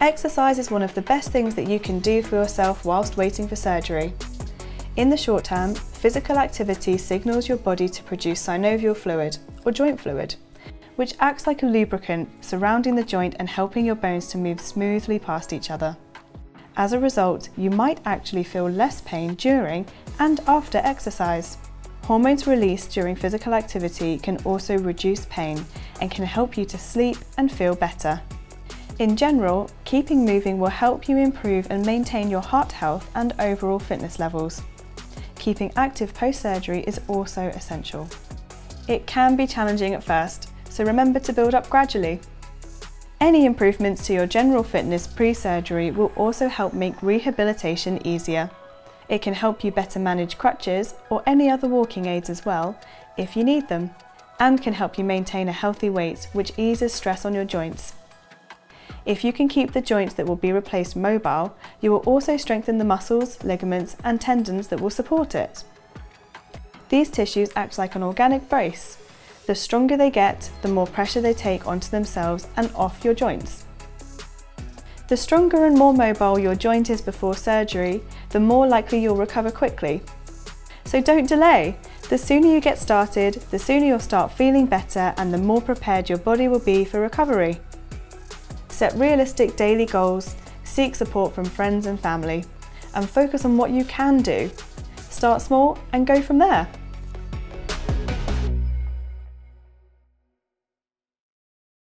Exercise is one of the best things that you can do for yourself whilst waiting for surgery. In the short term, physical activity signals your body to produce synovial fluid, or joint fluid, which acts like a lubricant surrounding the joint and helping your bones to move smoothly past each other. As a result, you might actually feel less pain during and after exercise. Hormones released during physical activity can also reduce pain and can help you to sleep and feel better. In general, keeping moving will help you improve and maintain your heart health and overall fitness levels. Keeping active post-surgery is also essential. It can be challenging at first, so remember to build up gradually. Any improvements to your general fitness pre-surgery will also help make rehabilitation easier. It can help you better manage crutches or any other walking aids as well, if you need them, and can help you maintain a healthy weight which eases stress on your joints. If you can keep the joints that will be replaced mobile, you will also strengthen the muscles, ligaments and tendons that will support it. These tissues act like an organic brace. The stronger they get, the more pressure they take onto themselves and off your joints. The stronger and more mobile your joint is before surgery, the more likely you'll recover quickly. So don't delay. The sooner you get started, the sooner you'll start feeling better and the more prepared your body will be for recovery. Set realistic daily goals, seek support from friends and family, and focus on what you can do. Start small and go from there.